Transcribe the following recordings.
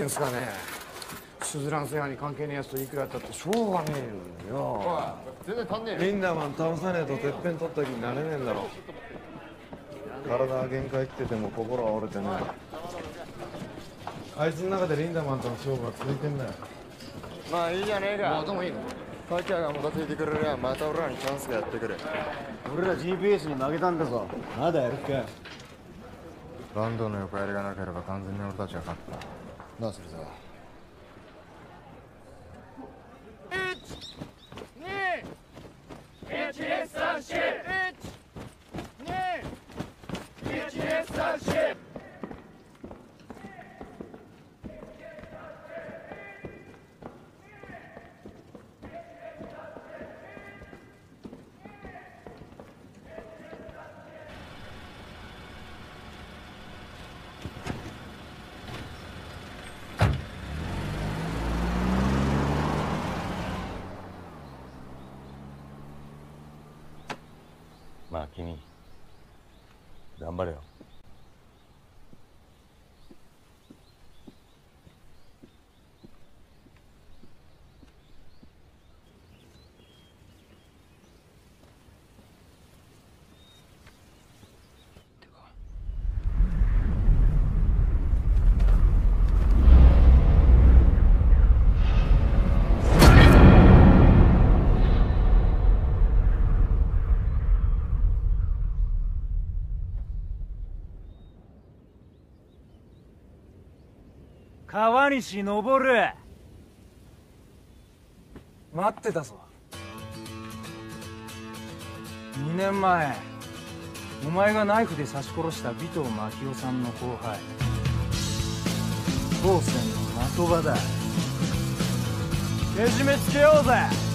ってんすかね。スズラン製派に関係ねえやつといくらやったってしょうがねえのよ。おい全然足んねえよ。リンダマン倒さねえとてっぺん取った気になれねえんだろ。体は限界来てても心は折れてないあいつの中でリンダマンとの勝負が続いてんだよ。まあいいじゃねえか。もうでもいいの？竹谷がもたついてくれりゃまた俺らにチャンスがやってくる俺ら GPS に負けたんだぞ。まだやるかランドの横やりがなければ完全に俺たちが勝ったなあそれさ1 2 1 3 4川西登る待ってたぞ。2年前お前がナイフで刺し殺した尾藤真夫さんの後輩。当選の的場だ。けじめつけようぜ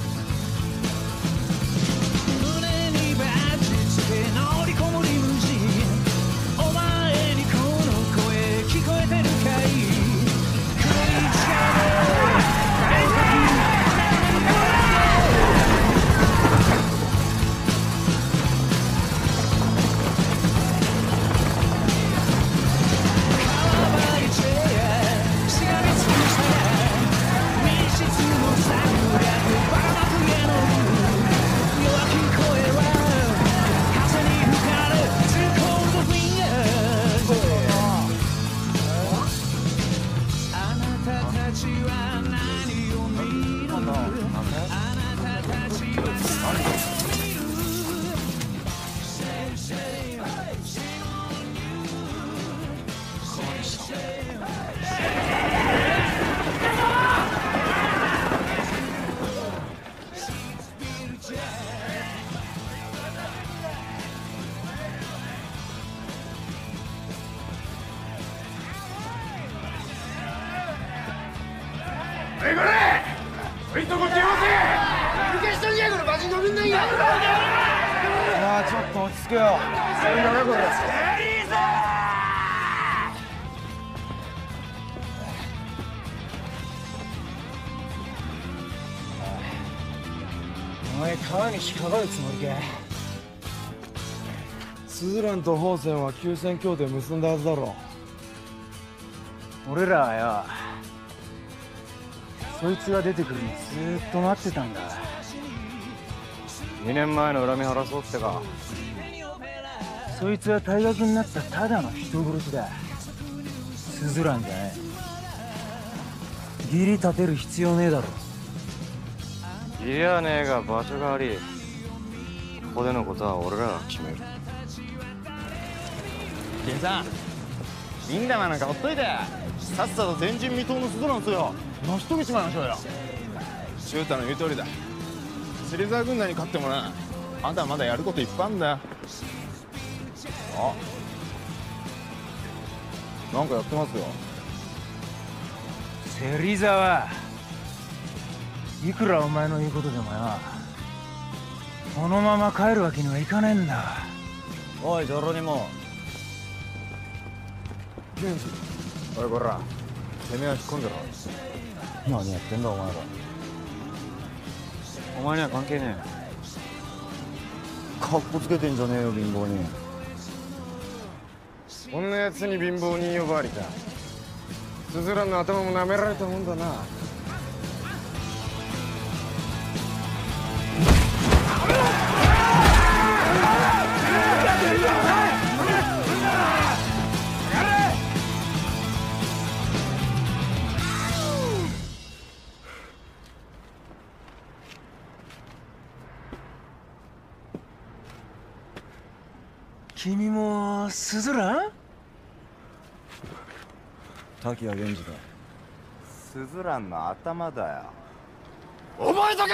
と宝泉は休戦協定結んだはずだろ俺らはよそいつが出てくるのずーっと待ってたんだ。2年前の恨み晴らそうってか。そいつは退学になったただの人殺しだ。スズランじゃねえ義理立てる必要ねえだろ。いやねえが場所が悪い。ここでのことは俺らが決めるケンさん。リンダマンなんかほっといて。さっさと前人未到のスズランスよ。成し遂げちまいましょうよ。シュータの言う通りだ。芹沢軍団に勝ってもな。あんたはまだやることいっぱいあんだ。よあなんかやってますよ。芹沢。いくらお前の言うことでもよ。このまま帰るわけにはいかねえんだ。おいジョロニモおいこらてめえは引っ込んでろ。何やってんだお前ら。お前には関係ねかっこつけてんじゃねえよ貧乏に。こんなやつに貧乏人呼ばわりか。スズランの頭も舐められたもんだな君もスズラン滝谷源氏だ。スズランの頭だよ。覚えとけ！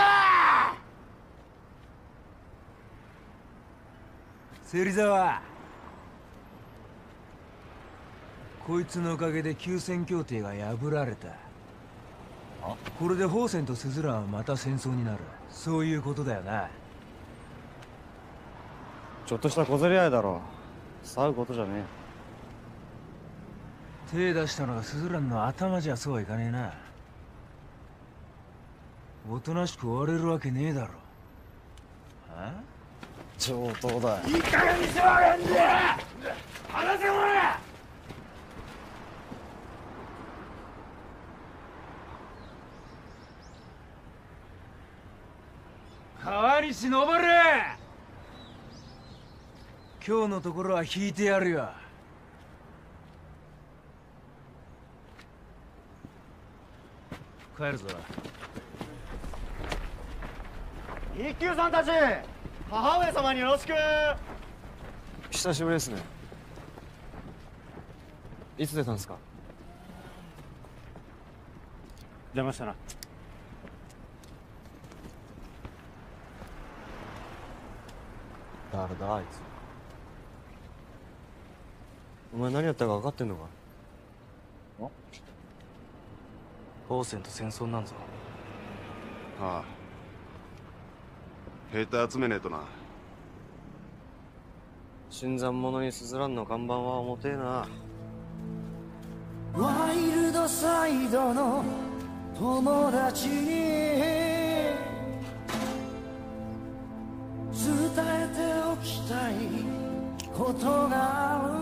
芹沢。こいつのおかげで休戦協定が破られた。これで宝泉とスズランはまた戦争になる。そういうことだよなちょっとした小競り合いだろ。騒ぐことじゃね手出したのがスズランの頭じゃそうはいかねえな。おとなしく終われるわけねえだろ。はえ上等だ。いい加減にしろやんで離せお前川西登れ今日のところは引いてやるよ。帰るぞ。一休さんたち母上様によろしく。久しぶりですね。いつ出たんですか？邪魔したな。誰だあいつお前何やったか分かってんのか？宝泉と戦争なんぞ。ああ。兵隊集めねえとな。新参者にすずらんの看板は重てえな。ワイルドサイドの友達に。伝えておきたいことがある。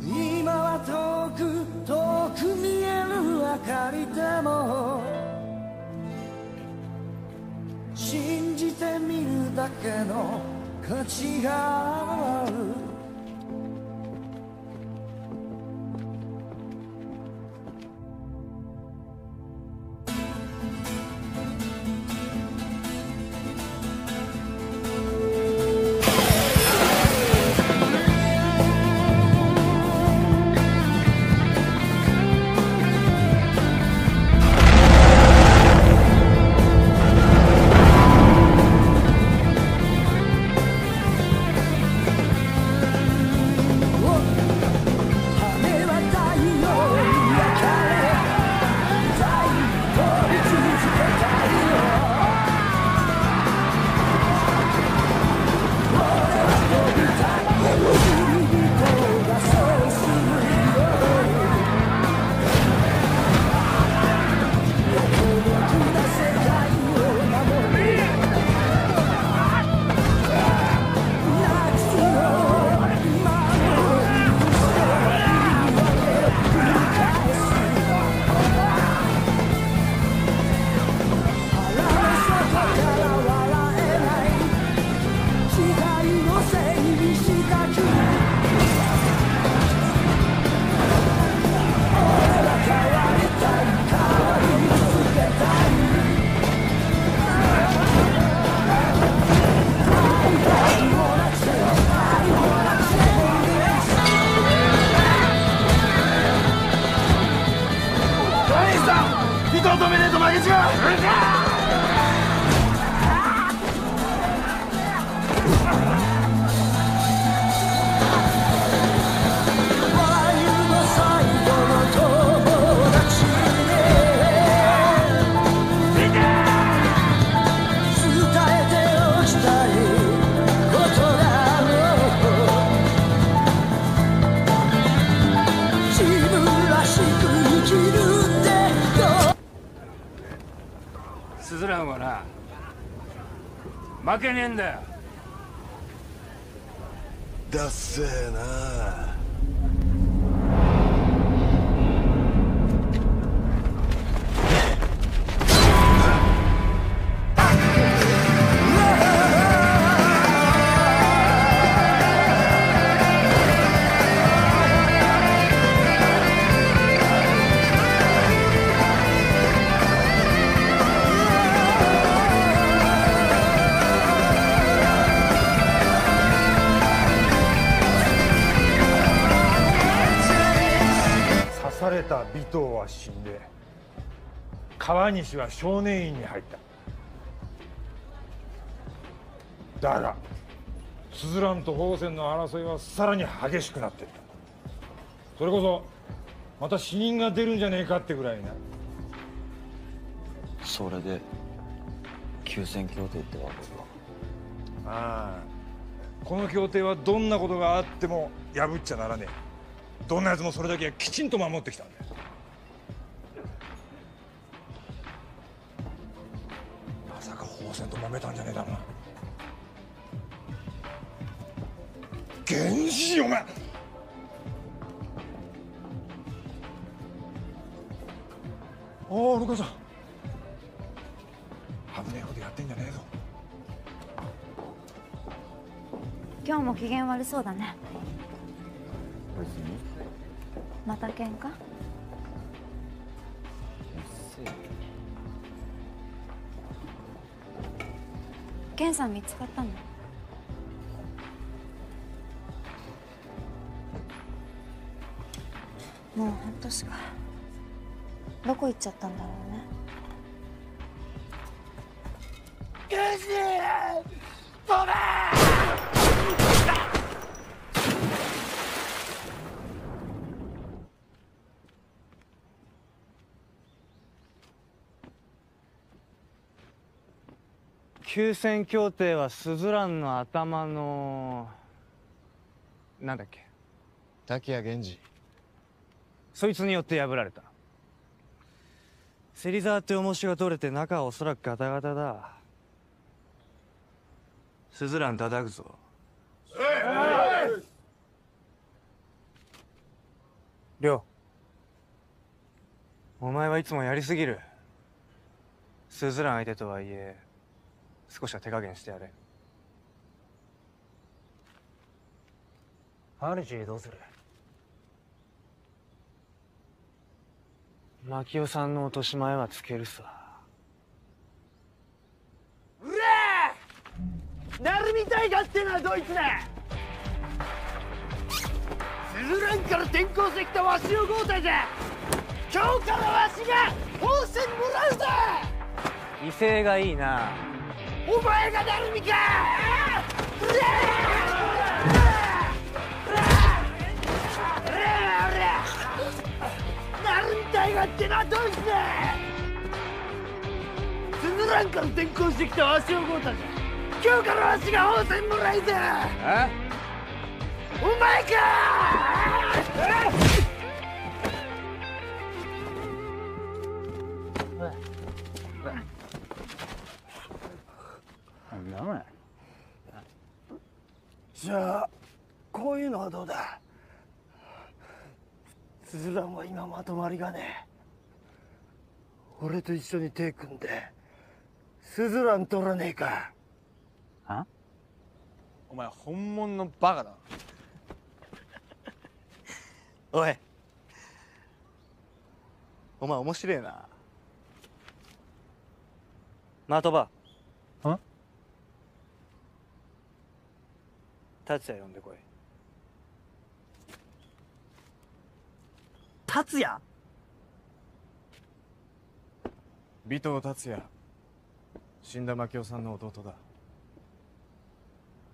今は遠く遠く見える明かりでも。信じてみるだけの価値がある。負けねは死んで川西は少年院に入った。だがスズランと宝泉の争いはさらに激しくなっていった。それこそまた死人が出るんじゃねえかってぐらいな。それで休戦協定ってわけか。ああ。この協定はどんなことがあっても破っちゃならねえ。どんなやつもそれだけはきちんと守ってきたんだ揉めたんじゃねえだろうな。源氏お前。おおルカさん。危ねえことやってんじゃねえぞ。今日も機嫌悪そうだね。別にまた喧嘩？ケンさん見つかったの？もう半年か。どこ行っちゃったんだろうね。ケンシ飛べ休戦協定はスズランの頭のなんだっけ？滝谷源氏そいつによって破られた。芹沢って重しが取れて中はおそらくガタガタだ。スズラン叩くぞ。亮。お前はいつもやりすぎる。スズラン相手とはいえ少しは手加減してやれ。主どうする？牧雄さんの落とし前はつけるさ。うれえなるみたいがってのはどいつだ！スズランから転校してきたわしを豪太じゃ！今日からわしが宝泉もらうぞ！威勢がいいなお前がなるみかなるみたい！がってのはどい！つだスズランから転校してきたわしを豪太じゃ今日からわしが宝泉もらい！だえお前かなんだお前。じゃあこういうのはどうだ？スズランは今まとまりがねえ。俺と一緒に手組んでスズラン取らねえか。お前本物のバカだ おい。お前面白えな。的場達也呼んでこい。達也？尾藤達也。死んだ牧雄さんの弟だ。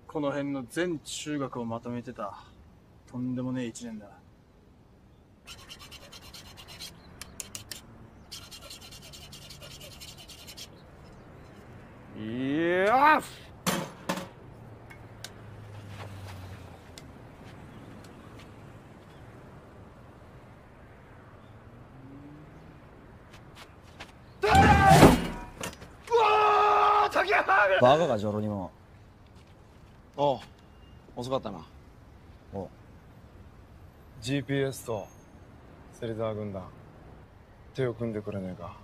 この辺の全中学をまとめてた。とんでもねえ一年だバカかジョロニモおう遅かったな。お。GPS と芹沢軍団手を組んでくれねえか。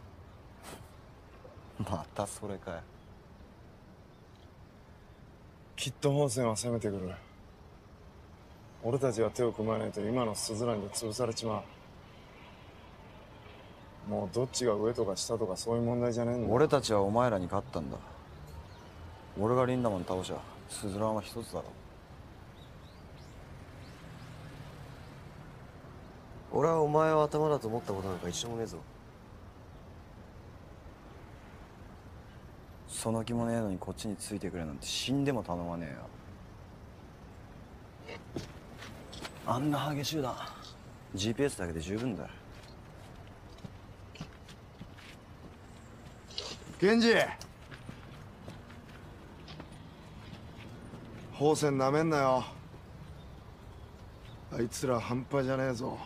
またそれかよ。きっと本線は攻めてくる。俺たちが手を組まないと今のスズランに潰されちまう。もうどっちが上とか下とかそういう問題じゃねえんだ。俺たちはお前らに勝ったんだ俺がリンダマン倒しゃスズランは一つだろ。俺はお前を頭だと思ったことなんか一度もねえぞ。その気もねえのにこっちについてくれなんて死んでも頼まねえよ。あんなハゲ集団 GPS だけで十分だ。ケン宝線なめんなよ。あいつら半端じゃねえぞ。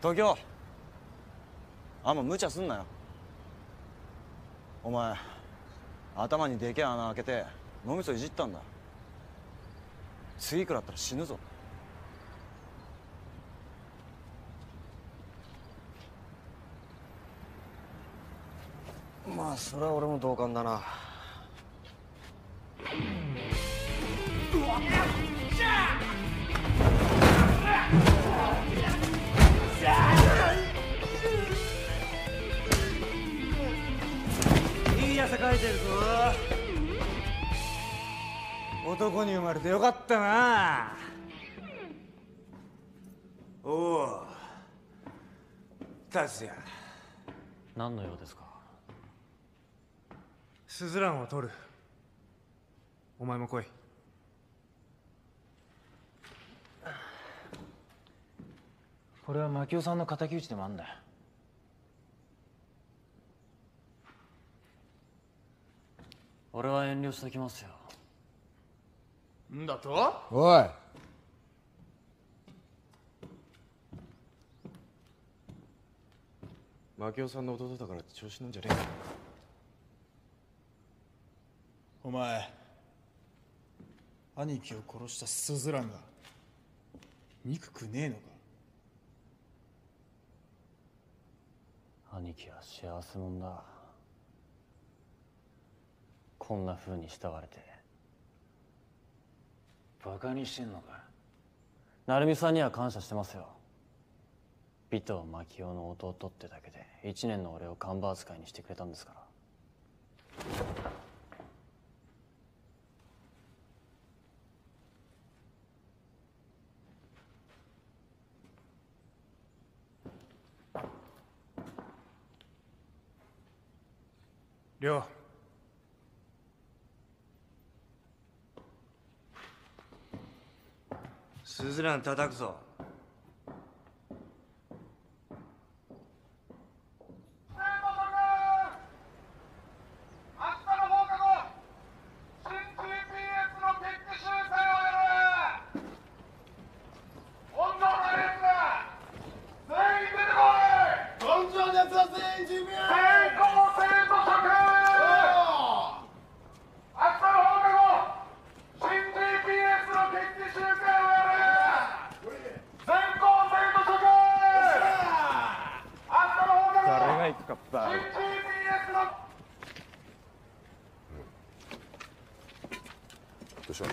東京。あんま無茶すんなよ。お前頭にでけえ穴開けて脳みそいじったんだ。次食らったら死ぬぞ。まあそれは俺も同感だな。いい汗かいてるぞ。男に生まれてよかったな。おお達也。何の用ですか？スズランを取る。お前も来い。これは牧雄さんの敵討ちでもあんだよ。俺は遠慮しておきますよ。んだと？おい。牧雄さんの弟だからって調子乗んじゃねえよお前兄貴を殺したスズランが憎くねえのか？兄貴は幸せ者だ。こんな風に慕われて。バカにしてんのか？成美さんには感謝してますよ。尾藤牧雄の弟ってだけで一年の俺を看板扱いにしてくれたんですから亮スズラン叩くぞ誰が行くかったどうしよ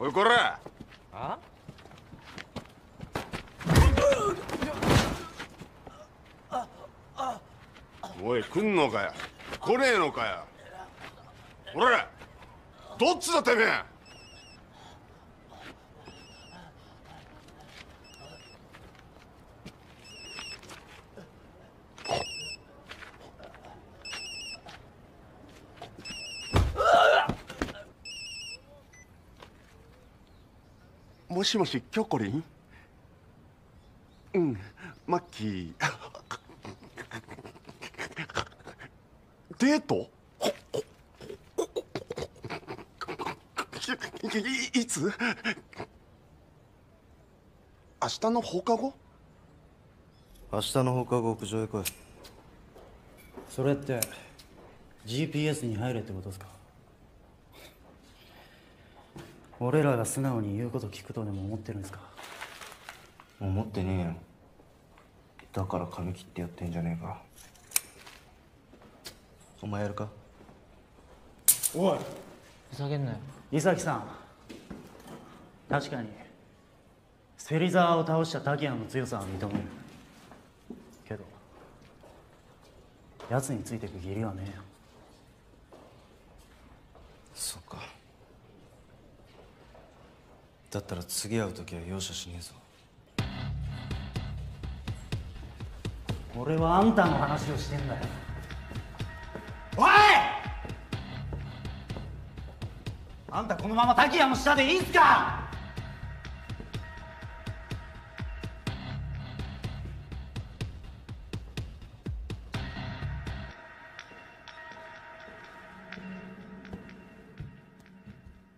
うおいこらあおい来んのかよ来ねえのかよおらどっちだてめえもしもしキョコリンうんマッキー。デート？いいつ？明日の放課後？明日の放課後屋上へ来い。それって GPS に入れってことですか？俺らが素直に言うこと聞くとでも思ってるんですか？思ってねえよ。だから髪切ってやってんじゃねえか。お前やるか？おい。ふざけんなよ。伊崎さん。確かに。芹沢を倒した滝谷の強さは認める。けど奴についてく義理はねえよそっかだったら次会う時は容赦しねえぞ。俺はあんたの話をしてんだよ。おい！あんたこのまま滝谷の下でいいんすか？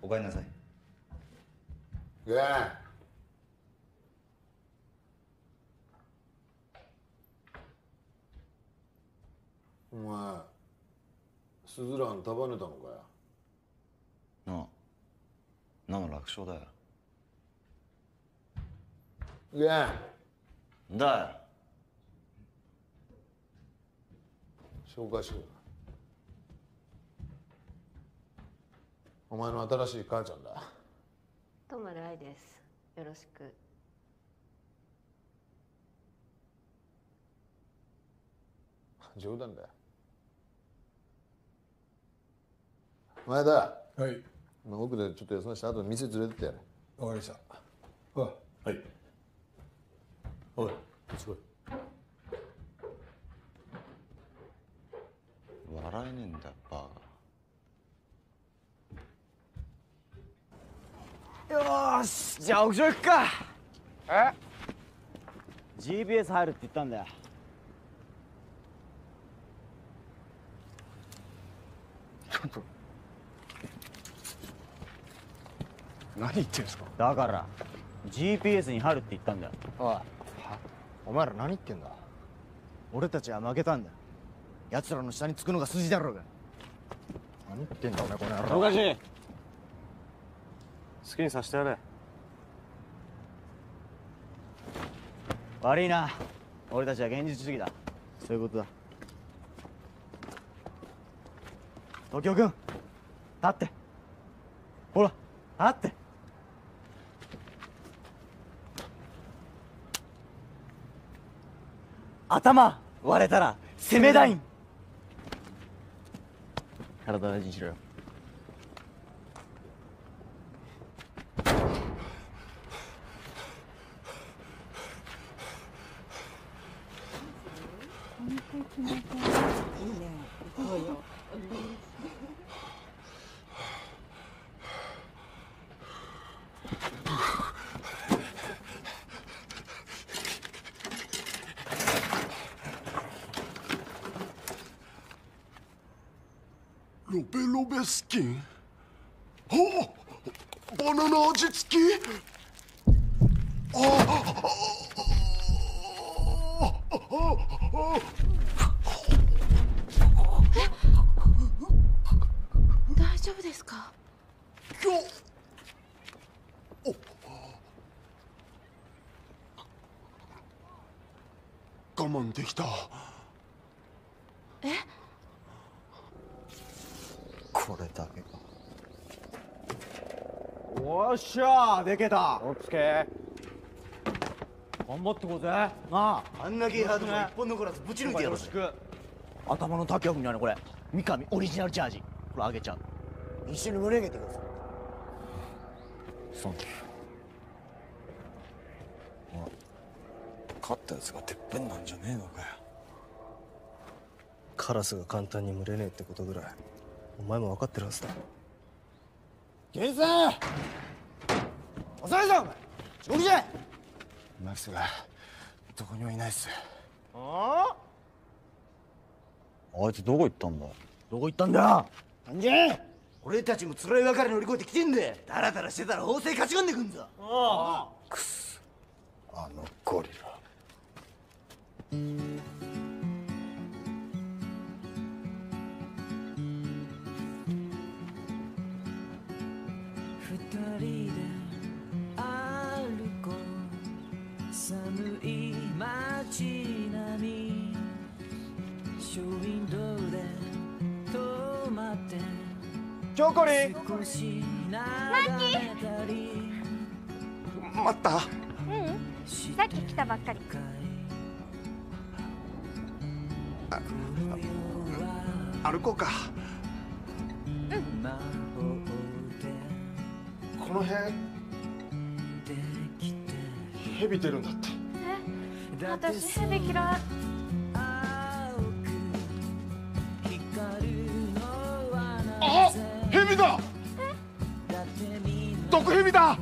お帰りなさいいやお前スズラン束ねたのかよ。なあ。なの楽勝だよ。いやだよ。紹介しよう。お前の新しい母ちゃんだトマル愛です。よろしく。冗談だよ。前田。はい。まあ奥でちょっと休ませて後で店連れてってやれわかりました。あはい。おい。こっち来い。笑えねえんだよバよーしじゃあ屋上行くか。え？GPS 入るって言ったんだよ。ちょっと。何言ってんすか？だから GPS に入るって言ったんだよ。おい。お前ら何言ってんだ？俺たちは負けたんだ奴らの下につくのが筋だろうが。何言ってんだお前この野郎。おかしい好きにさせてやれ。悪いな。俺たちは現実主義だ。そういうことだ。東京君立って。ほら立って。頭割れたら攻めダイン体大事にしろよロベロベスキン？おバナナ味付きああ大丈夫ですか我慢できたえこれだけかおっしゃでけた。おっつけ頑張ってこうぜ。なあ。あんなゲーハードも一本残らずぶち抜いてやろうぜ。よろしく。頭の竹君にはねこれ。三上オリジナルチャージ。これあげちゃう。一緒に盛り上げてください。サンキュー。勝ったやつがてっぺんなんじゃねえのかよ。カラスが簡単に群れねえってことぐらい。お前も分かってるはずだ。源さん遅いぞお前。遅刻じゃい。マキスがどこにもいないっす。ああ？いつどこ行ったんだ？どこ行ったんだ？よなんじゃ俺たちも辛い別れ乗り越えてきてんでダラダラしてたら法制勝ち込んでくんぞ。ああのゴリラ京子りマッキー。待った。うん。さっき来たばっかり。歩こうか。この辺。蛇出るんだって。え私ヘビ嫌い蛇だ。毒蛇だ。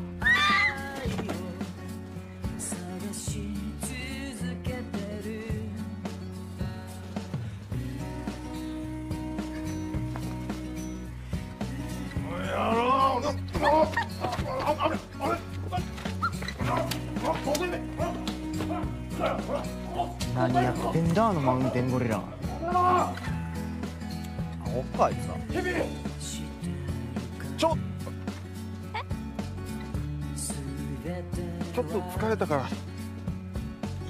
れたから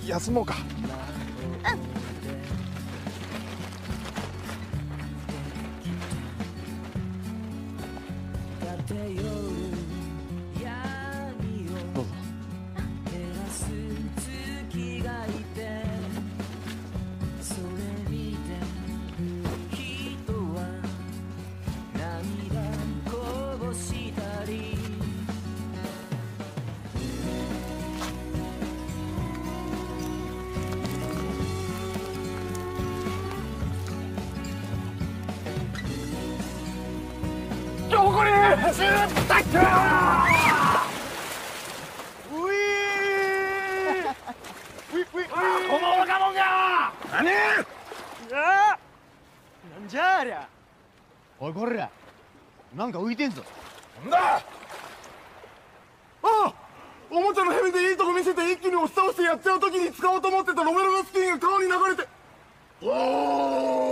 休もうか。なんか浮いてんぞ。なんだ。あおもちゃの蛇でいいとこ見せて一気に押し倒してやっちゃう時に使おうと思ってたロメロのスキンが川に流れて。おお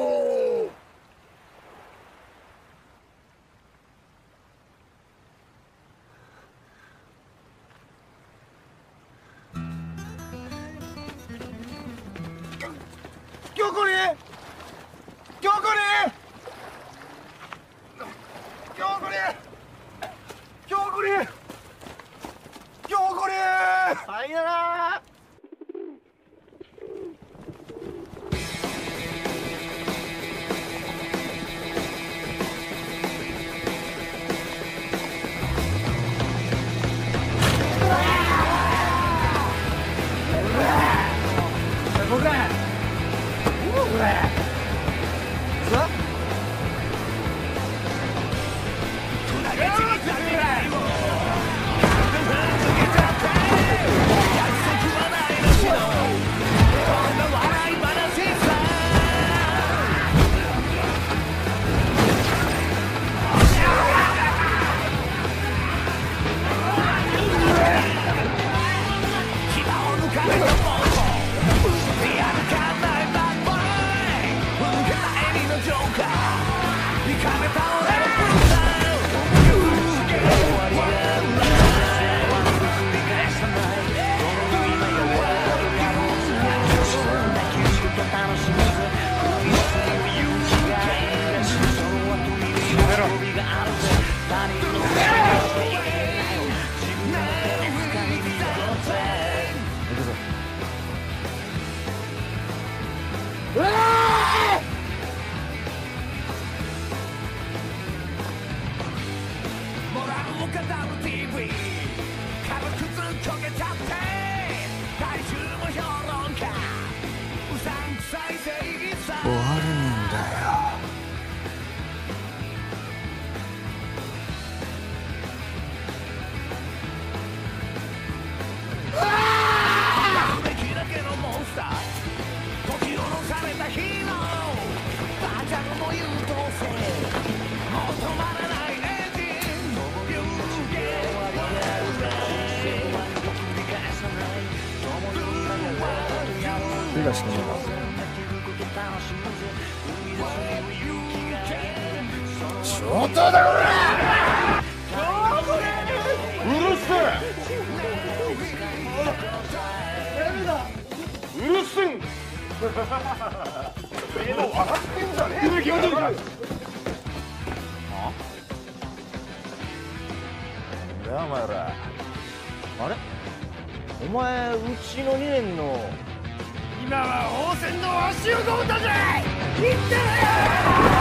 行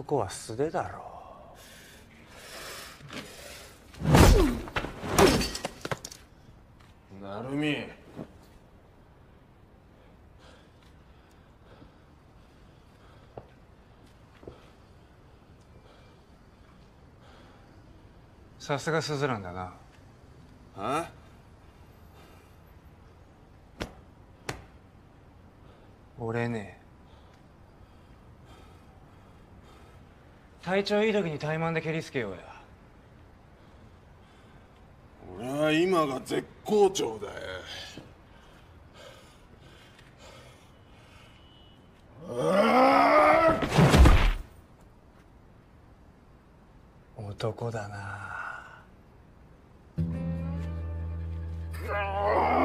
男は素手だろなるみさすがスズランだな。あ？俺ね体調いい時に怠慢で蹴りつけようや。俺は今が絶好調だよ。男だな。亮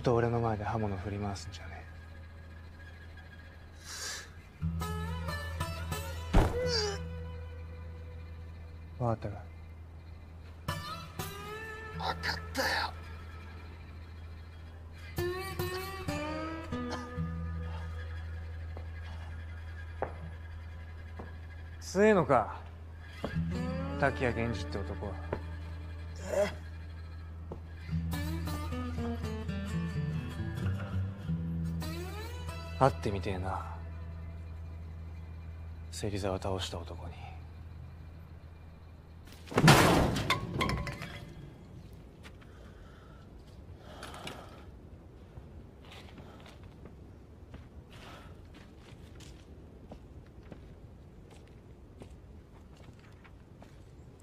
と俺の前で刃物振り回すんじゃねえ。分かったか？分かったよ。強えのか？滝谷源氏って男は会ってみてえな。芹沢倒した男に。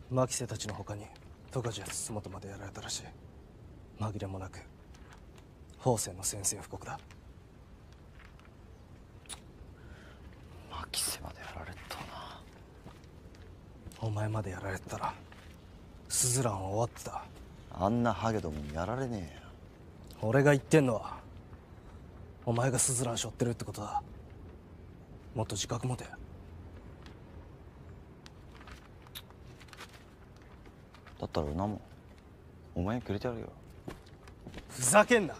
牧瀬たちの他に十勝や筒本までやられたらしい。紛れもなく宝泉の宣戦布告だ牧瀬までやられたなお前までやられてたらスズランは終わってた。あんなハゲどもにやられねえよ。俺が言ってんのはお前がスズラン背負ってるってことだ。もっと自覚持て。だったらうなもお前にくれてやるよ。ふざけんな。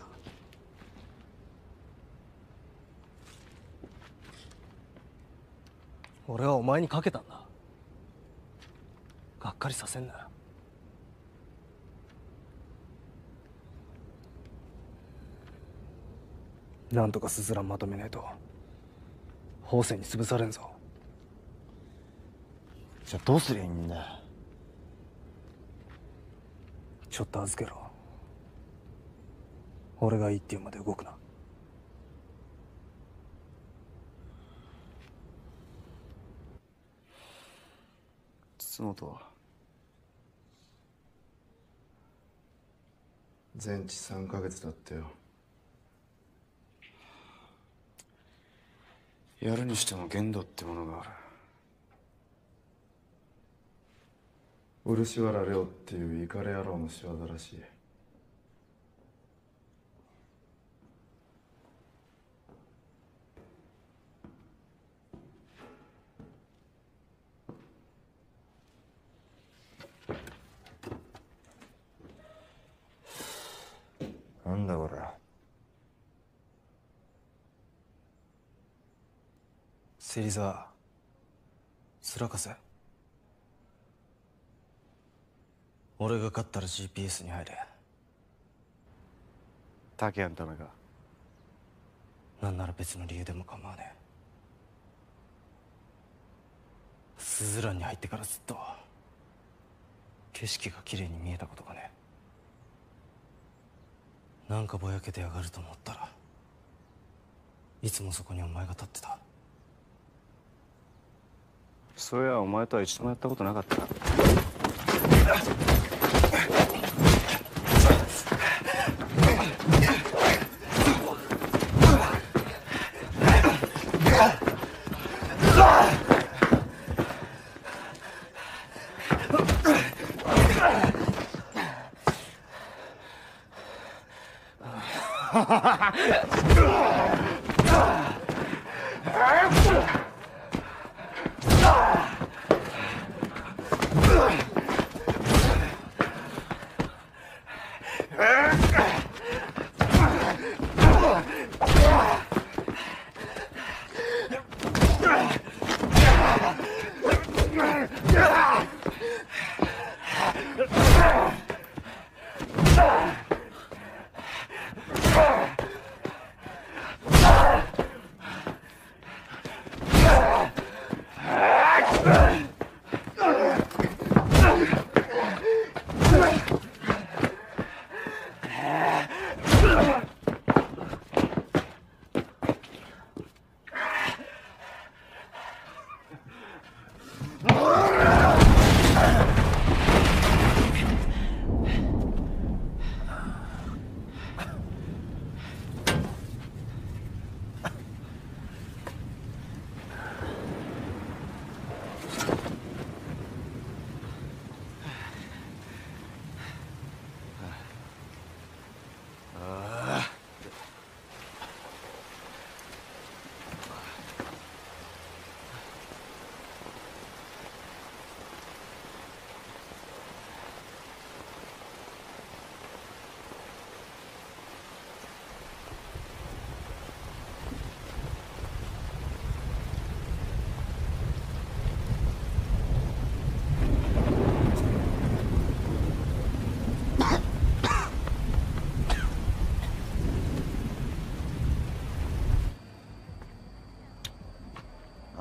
俺はお前にかけたんだかりさせんな。よなんとかスズランまとめねえと。法政に潰されんぞ。じゃあどうすりゃいいんだ？よちょっと預けろ。俺がいいって言うまで動くな。筒本は？全治3ヶ月だってよ。やるにしても限度ってものがある。漆原涼っていうイカレ野郎の仕業らしい。なんだこれ芹沢つらかせ。俺が勝ったら GPS に入れ。竹谷のためか。なんなら別の理由でも構わねえ。スズランに入ってからずっと。景色が綺麗に見えたことがねなんかぼやけてやがると思ったらいつもそこにお前が立ってた。そういやお前とは一度もやったことなかったな。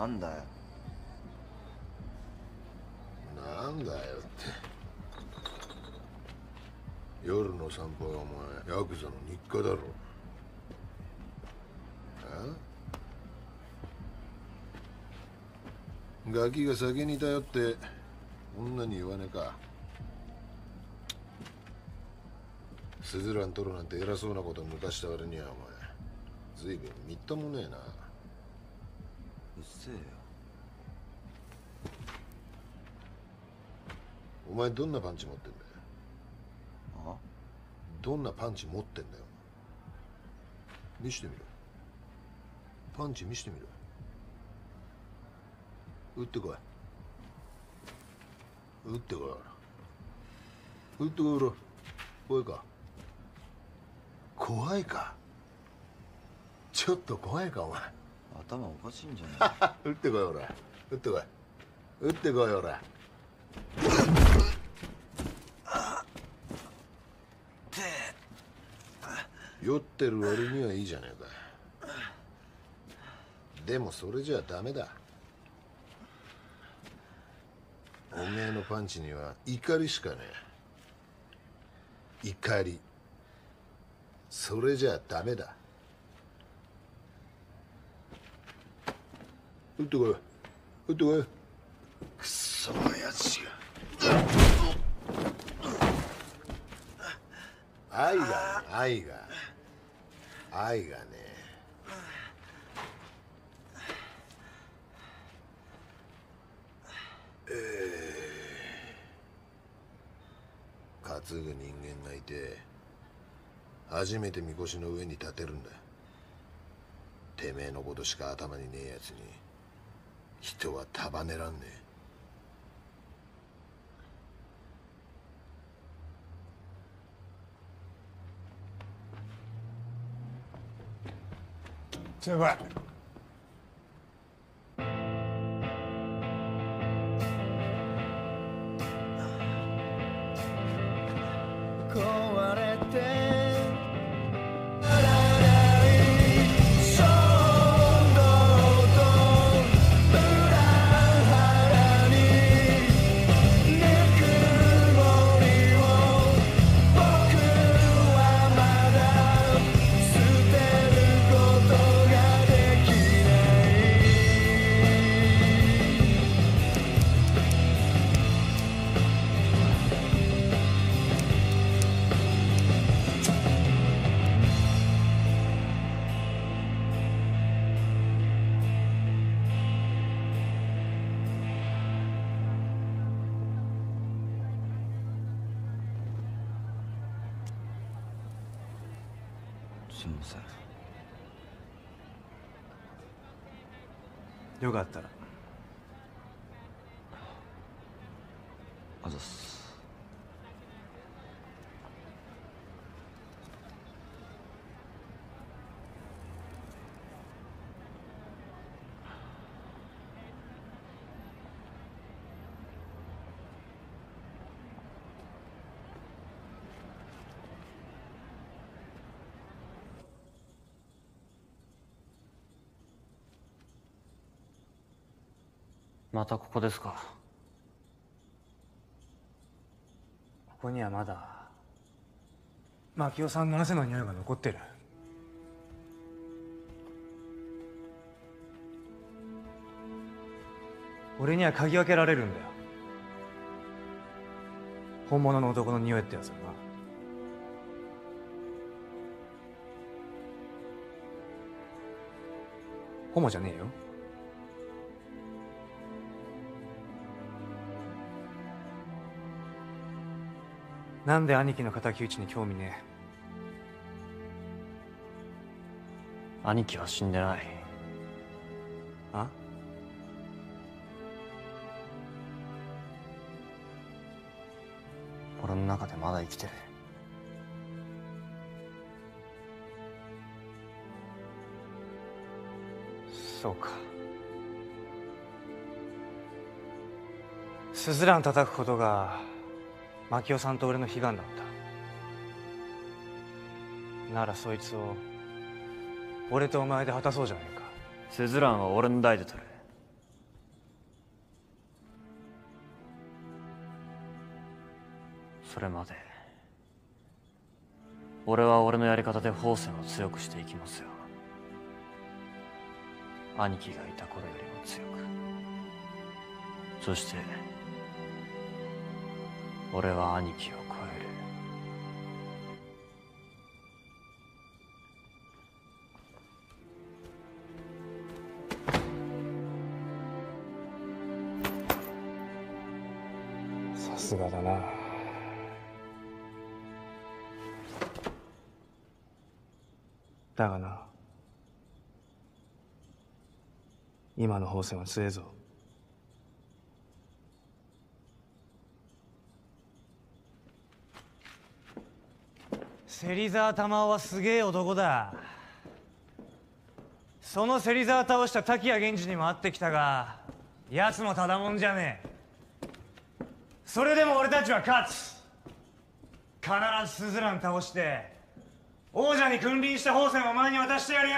なんだよ。なんだよって。夜の散歩はお前ヤクザの日課だろ。あガキが酒に頼って女に言わねえか。スズラン取るなんて偉そうなこと抜かした割にはお前随分みっともねえな。うっせえよ。お前どんなパンチ持ってんだよ？あ？どんなパンチ持ってんだよ？見してみろ。パンチ見してみろ。打ってこい。打ってこい。打ってこい。ほら怖い。か怖いか？ちょっと怖いかお前頭おかしいんじゃない？打ってこいほら。打ってこい。打ってこいほら。酔ってる割にはいいじゃねえか。でもそれじゃダメだ。おめえのパンチには怒りしかねえ。怒り。それじゃダメだ。打ってこい。打ってこい。クソ親父が愛がね愛が愛がね担ぐ人間がいて初めてみこしの上に立てるんだ。てめえのことしか頭にねえやつに人は束ねらんねえ。先輩。またここですか。ここにはまだ。牧雄さんの汗の匂いが残ってる。俺には嗅ぎ分けられるんだよ。本物の男の匂いってやつだなホモじゃねえよ。なんで兄貴の敵討ちに興味ね兄貴は死んでない。えあ？俺の中でまだ生きてる。そうか。スズラン叩くことが牧雄さんと俺の悲願だった。ならそいつを俺とお前で果たそうじゃないか。スズランは俺の代で取るそれまで俺は俺のやり方で宝泉を強くしていきますよ。兄貴がいた頃よりも強く。そして俺は兄貴を超える。さすがだな。だがな。今の方針は強えぞ。芹沢玉緒はすげえ男だ。その芹沢倒した滝谷源氏にも会ってきたが奴もただもんじゃねえ。それでも俺たちは勝つ。必ずスズラン倒して王者に君臨した宝泉をお前に渡してやるよ。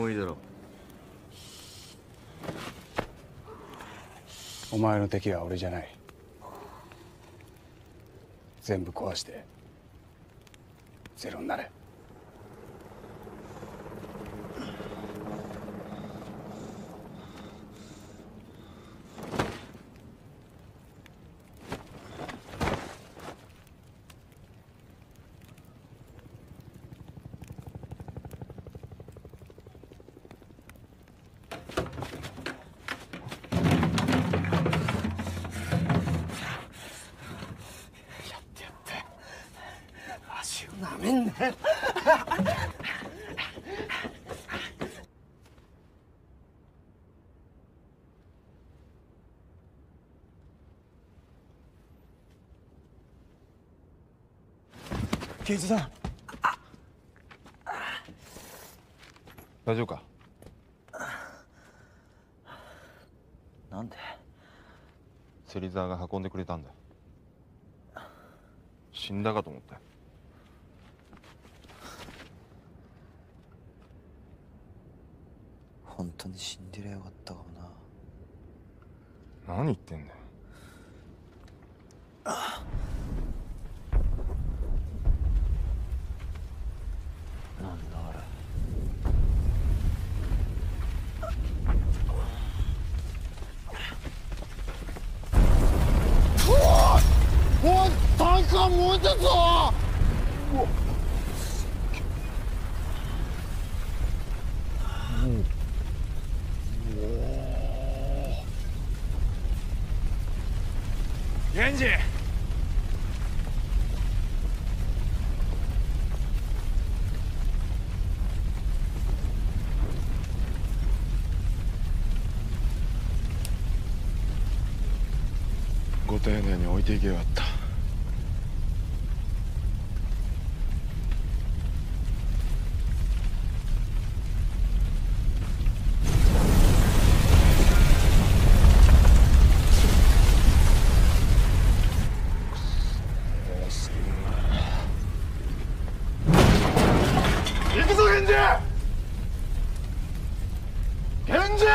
もういいだろ。お前の敵は俺じゃない。全部壊してゼロになれ。刑事さん。大丈夫か？なんで？芹沢が運んでくれたんだ死んだかと思ったよ本当に死んでりゃよかったかもな何言ってんだよなんだあれおいタンクが燃えてるぞ源氏ご丁寧に置いていけよかった。行くぞ源氏源氏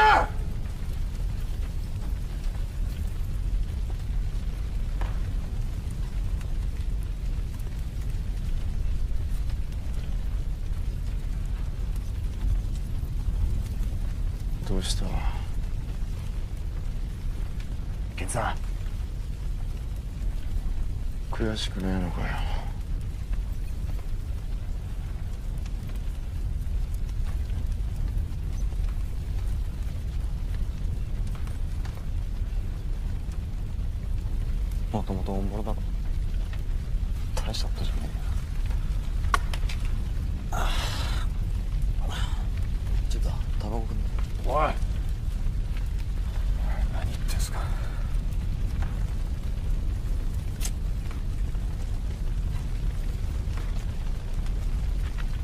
どうしたケンさん悔しくねえのかよもともとオンボロだろ大したことじゃねえよああ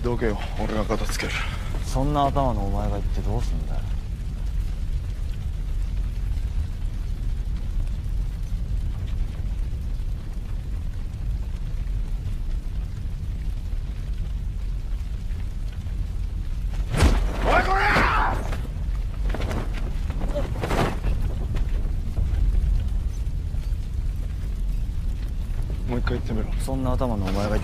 どけよ。俺が片付ける。そんな頭のお前が言ってどうすんだよ。もう一回言ってみろ。そんな頭のお前が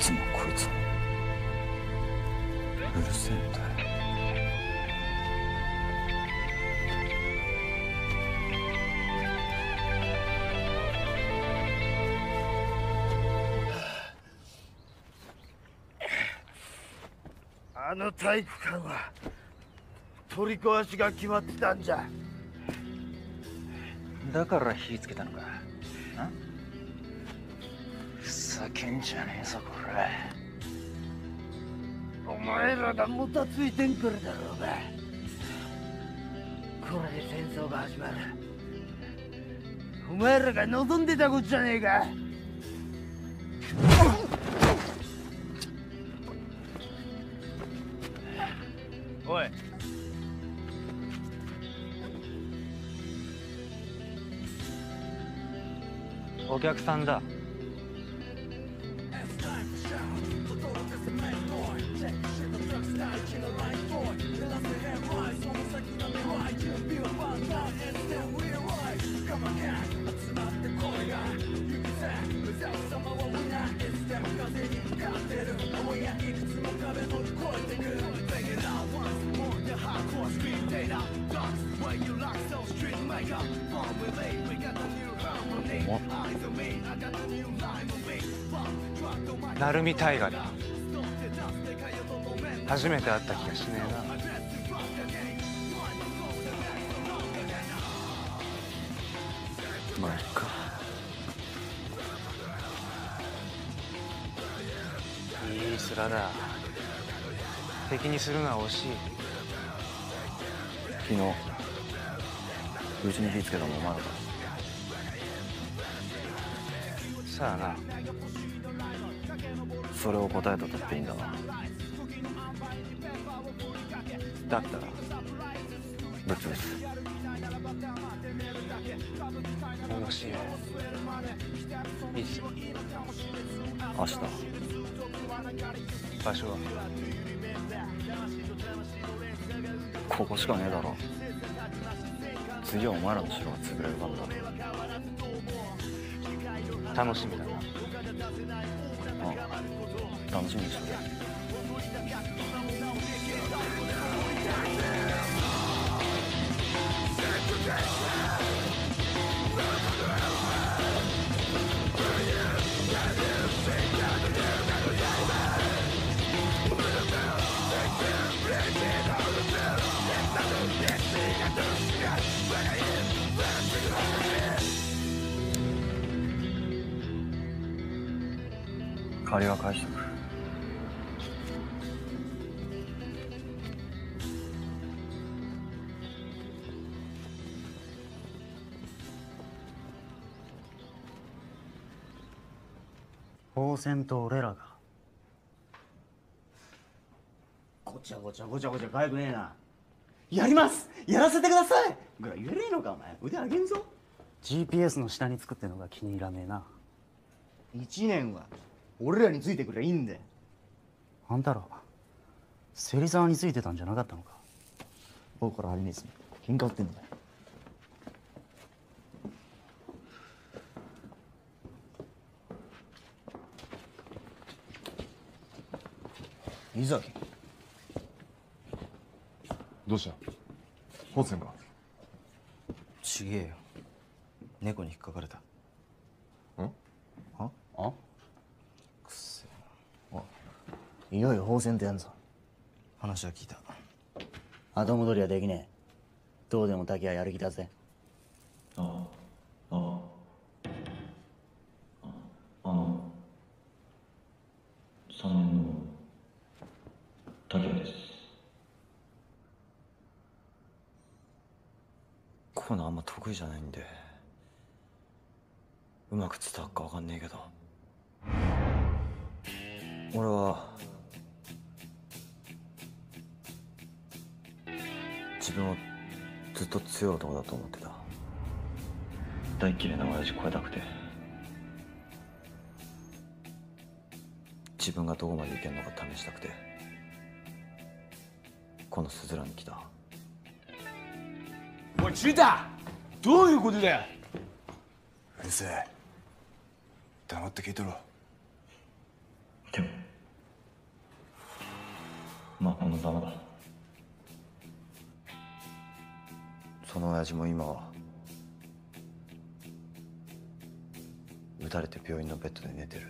つもこいつ。もうるせえんだよ。あの体育館は取り壊しが決まってたんじゃ。だから火つけたのか。ざけんじゃねえぞこれ。お前らがもたついてんからだろうがこれで戦争が始まる。お前らが望んでたことじゃねえか。おい。お客さんだしい昨日うちに火つけたのお前らかさあな。それを答えたとっていいんだな。だったら。ぶっ潰すもしいつ明日。場所はここしかねえだろ。次はお前らの城が潰れる番だ。楽しみだな。あ楽しみにしとけ「借りは返しとく宝泉と俺らが。ごちゃごちゃごちゃごちゃかゆくねえな。やります。やらせてください。ぐらい言えねえのかお前。腕上げんぞ。GPS の下に作ってんのが気に入らねえな。1年は俺らについてくりゃいいんだよ。あんたら芹沢についてたんじゃなかったのか？僕からありねえす喧嘩売ってんだよ。伊崎。どうした？宝泉かちげえよ。猫に引っかかれたんはあくっせえおいいよいよ宝泉ってやんぞ。話は聞いた。後戻りはできねえ。どうでも滝はやる気だぜ嫌いな親父超えたくて。自分がどこまでいけんのか試したくて。このスズランに来た。おいチータどういうことだよ？うるせえ黙って聞いてろ。でも魔法の玉だその親父も今は撃たれて病院のベッドで寝てる。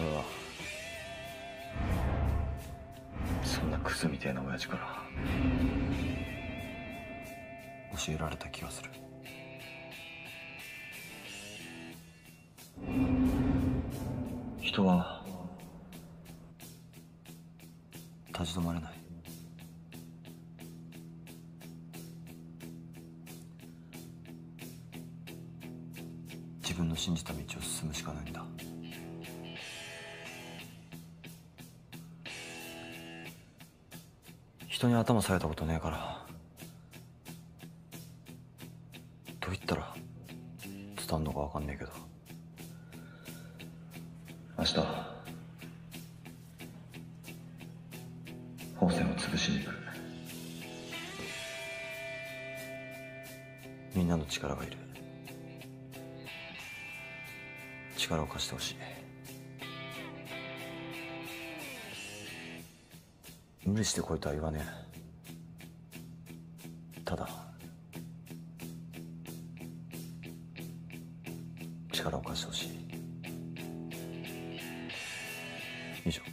俺はそんなクズみたいな親父から教えられた気がする。人は立ち止まれない。の信じた道を進むしかないんだ。人に頭下げたことねえからどう言ったら伝わんのか分かんねえけど。してこいとは言わねえ。ただ力を貸してほしい。以上。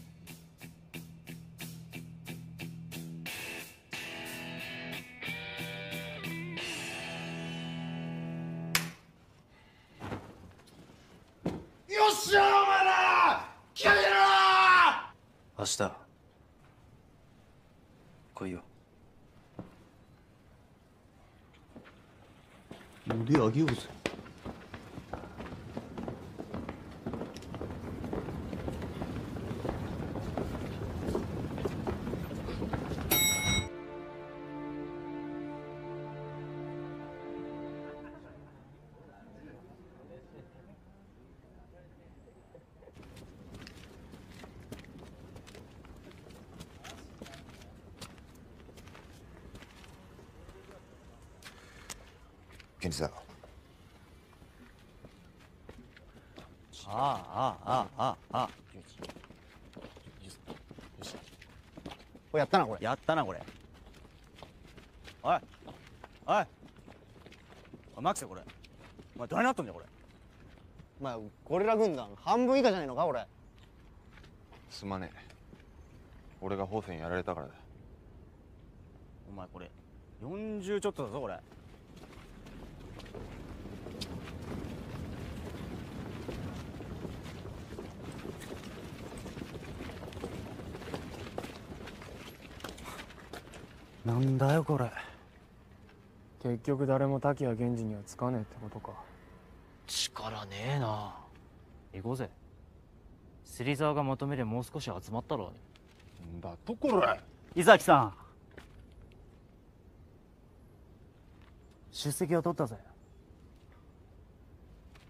腕上げようぜケンジさんあああああああこれやったなこれやったなこれおいおいおいマキセこれお前どれになっとんじゃこれお前ゴリラ軍団半分以下じゃねえのか俺すまねえ俺が宝泉やられたからだお前これ40ちょっとだぞこれなんだよこれ。結局誰も滝谷源氏にはつかねえってことか。力ねえな。行こうぜ。芹沢がまとめりゃもう少し集まったろんだとこれ。伊崎さん。出席は取ったぜ。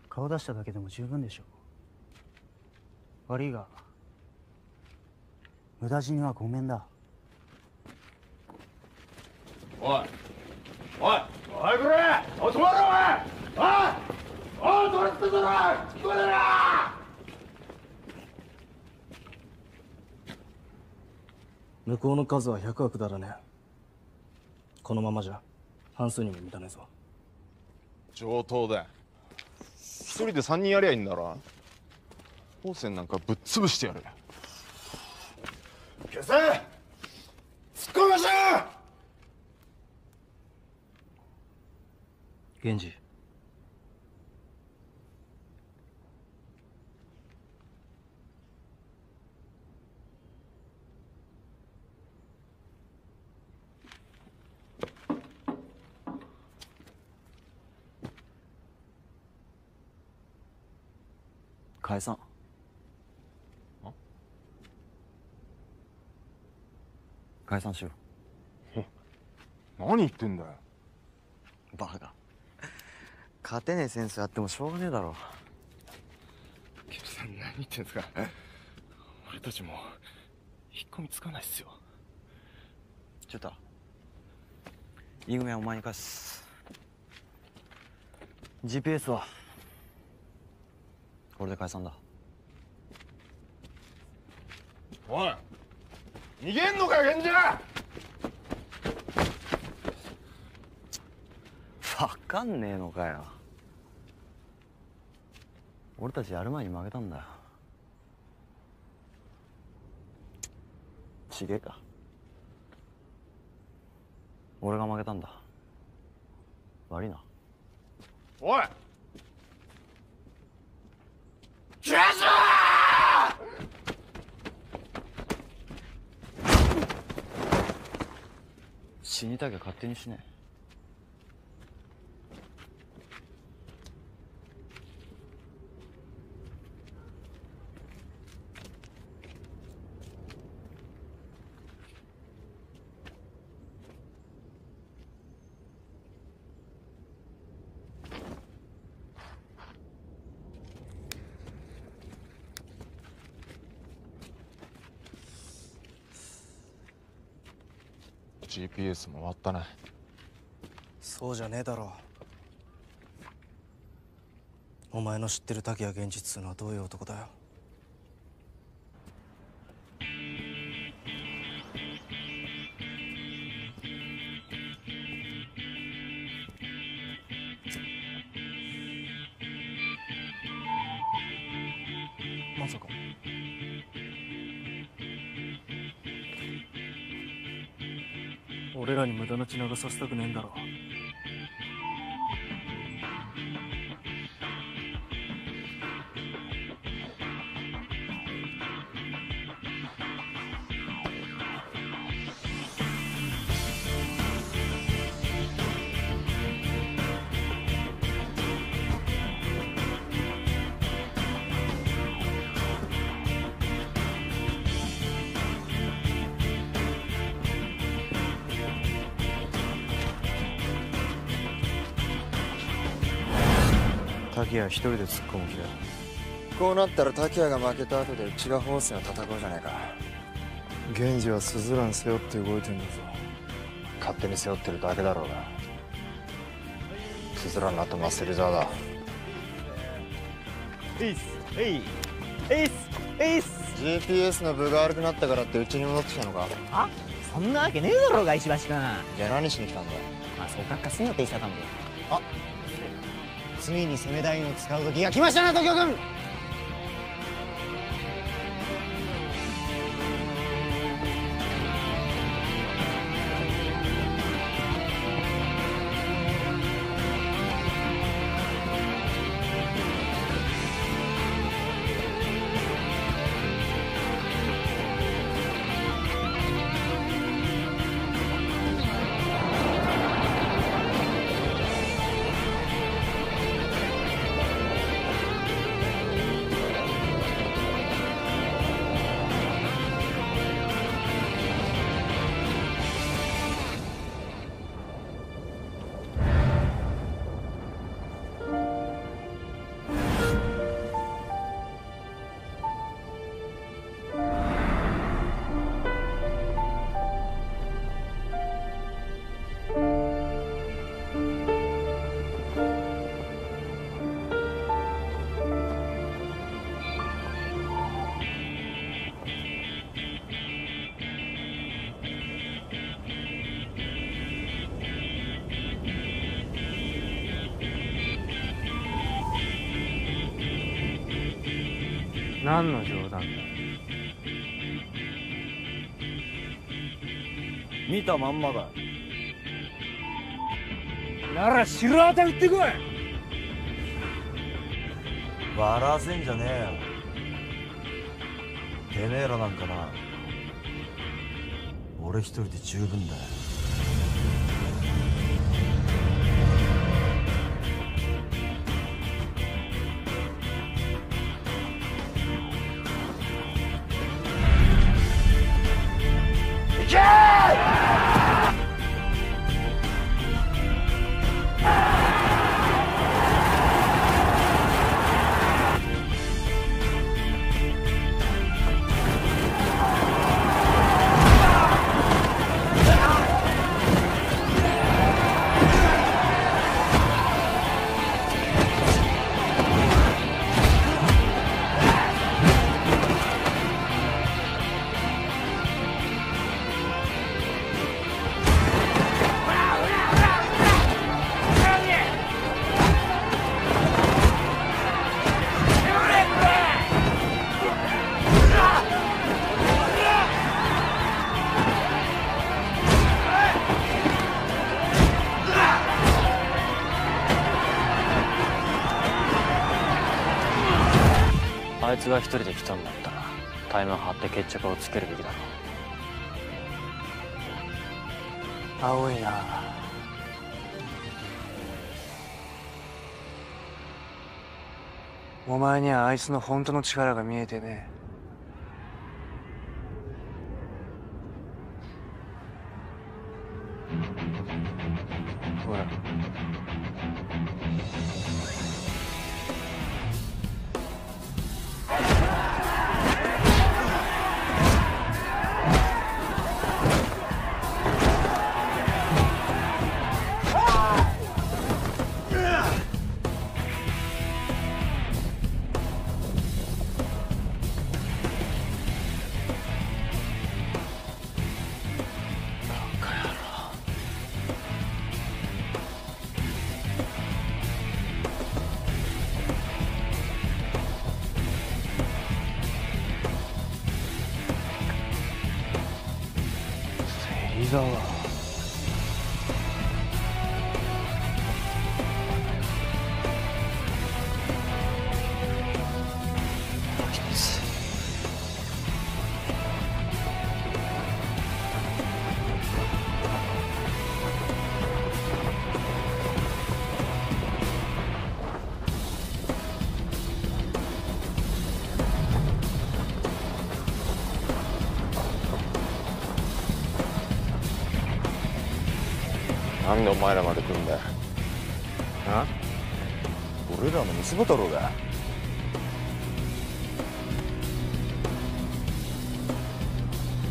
顔出しただけでも十分でしょ悪いが無駄死にはごめんだおい。おいおいこれおい。止まれお前おいおい止まれ。ってことだ聞こえねえな。向こうの数は100は下らね。えこのままじゃ半数にも満たねえぞ。上等だ。一人で三人やりゃいいんだろ。宝泉なんかぶっ潰してやる。消せ。突っ込みましょ源氏。解散。解散しよ何言ってんだよ。うバカ勝てねえセンスあってもしょうがねえだろ。ケルさん何言ってんすか。俺たちも引っ込みつかないっすよ。ちょっと。イグメはお前に返す。GPS はこれで解散だ。おい逃げんのかよ源氏わかんねえのかよ俺たちやる前に負けたんだよ。ちげえか。俺が負けたんだ。悪いな。おい！消せ死にたきゃ勝手にしねえ GPS も終わったね。そうじゃねえだろ。お前の知ってる滝谷源氏っつうのはどういう男だよ。ちのがさせたくねえんだろ滝谷一人で突っ込む気だ。よこうなったら滝谷が負けた後でうちがホースを叩こうじゃないか。源氏はスズラン背負って動いてんだぞ。勝手に背負ってるだけだろうが。スズランの後マセリザーだ。えいっすえいえいっすえいっす GPS の分が悪くなったからってうちに戻ってきたのか。あそんなわけねえだろうが石橋君。じゃあ何しに来たんだよ。まあそうかっかせんよって石田官兵衛あついに攻め台を使う時が来ましたな東京君。何の冗談だ。見たまんまだなら白旗打ってこい。笑わせんじゃねえよてめえらなんかな。俺一人で十分だよ。が一人で来たんだったらタイムを張って決着をつけるべきだろう。青いな。お前にはあいつの本当の力が見えてね。えなんでお前らまで来るんだ俺らの見せ場だろうが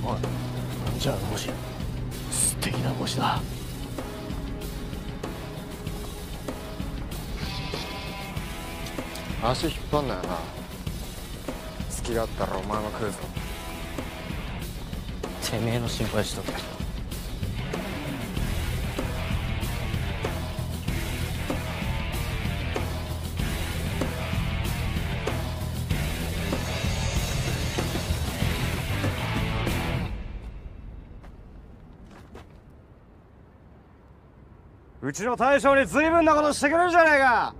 おいじゃあの星素敵な星だ。足引っ張んなよな。好きだったらお前も食うぞ。てめえの心配しとけちの大将に随分なことしてくれるじゃねえか。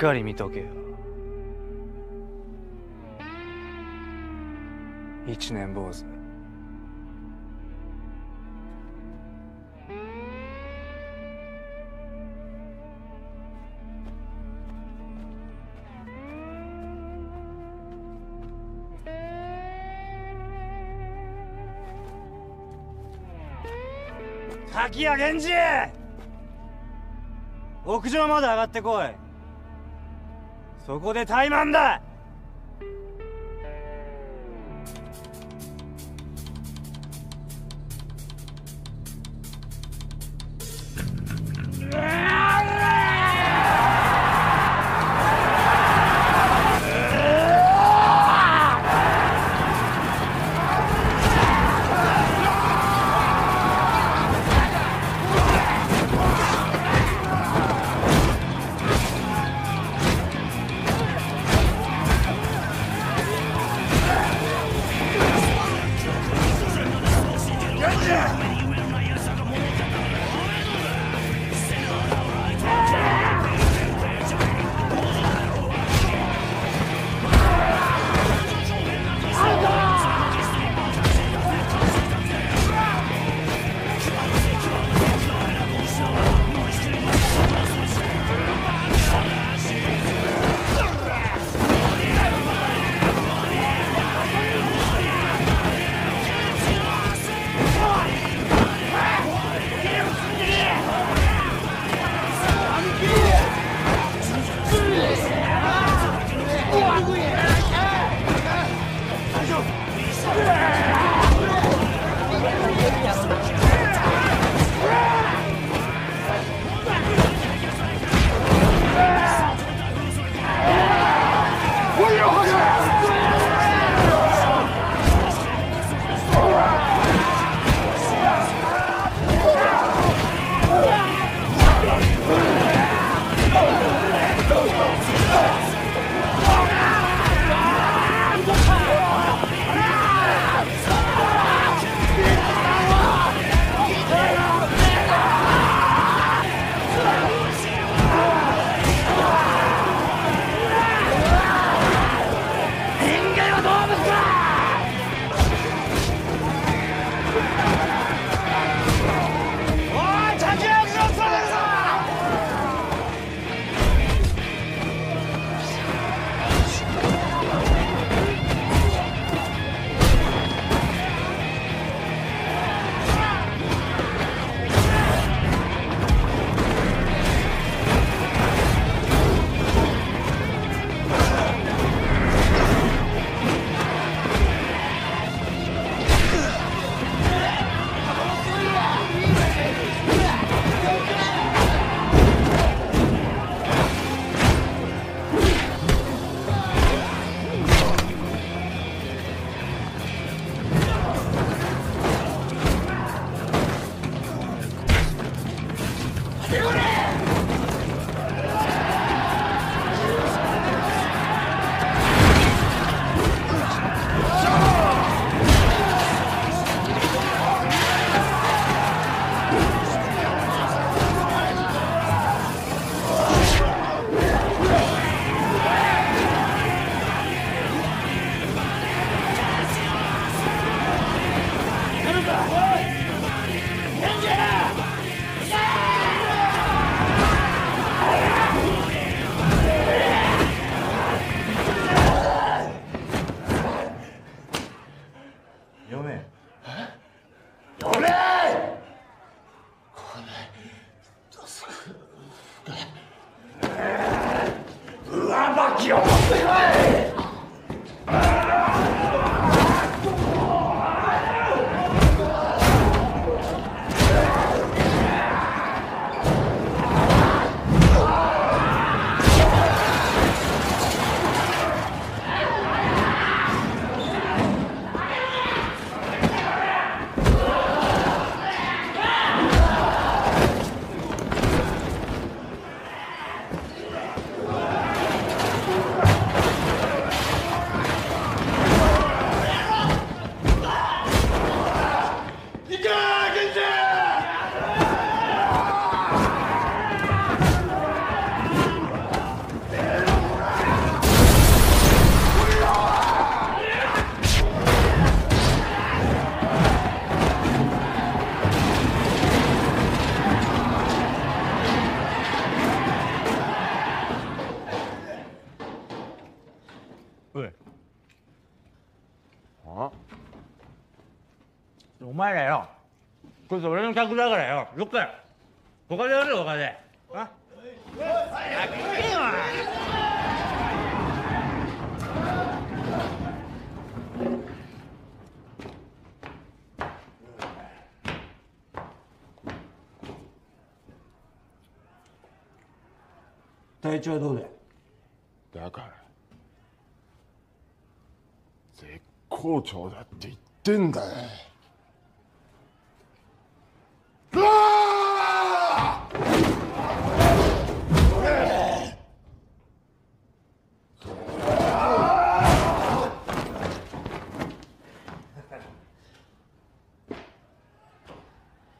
かり見とけよ。一年坊主。滝谷源氏屋上まで上がってこい。そこで怠慢だお前らよこいつ俺の客だからよ。どっか他でやるよ他で。あ？やけよ体調はどうだだから絶好調だって言ってんだよ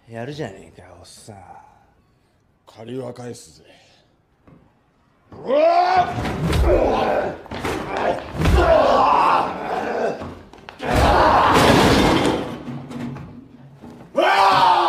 やるじゃねえかおっさん。借りは返すぜ。う わ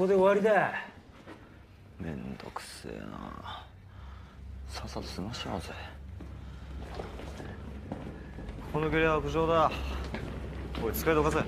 ここで終わりだ。めんどくせえな。さっさと済ましちゃおうぜ。このゲリは屋上だ。おい使いどかせ。おい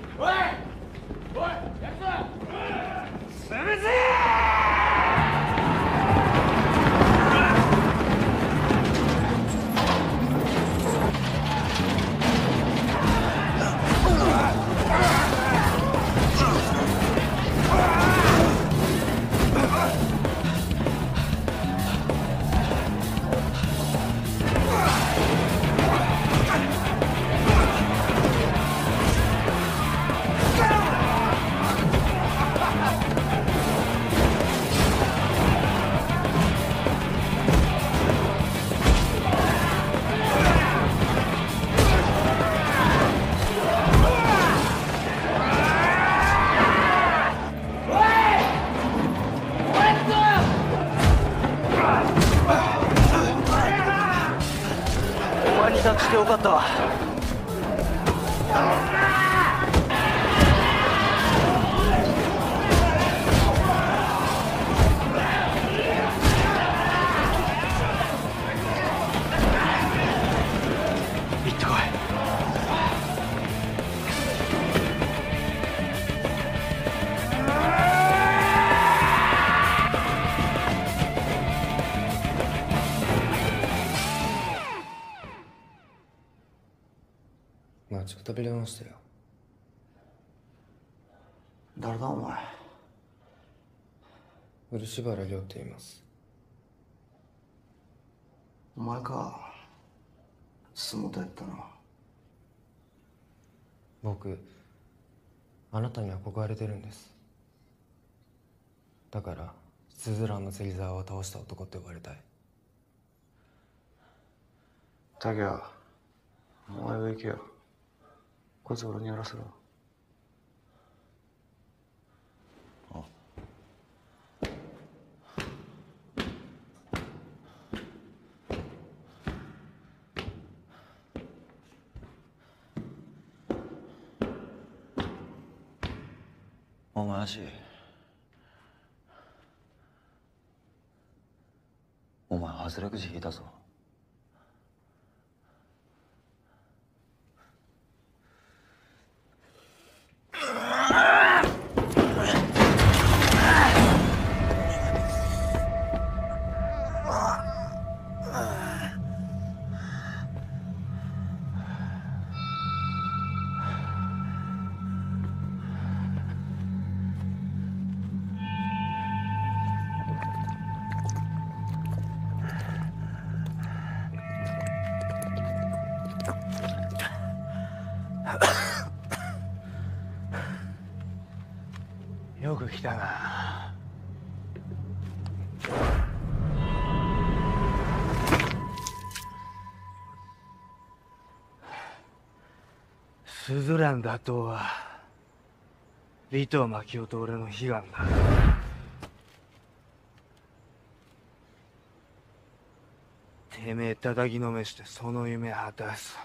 漆原亮って言います。お前か。相撲やったな。僕あなたに憧れてるんです。だからスズランの芹沢を倒した男って呼ばれたい。竹谷お前が行けよ。こいつ俺にやらせろお前足お前外れくじ引いたぞ。打倒は尾藤牧夫と俺の悲願だ。てめえ叩きのめしてその夢果たす。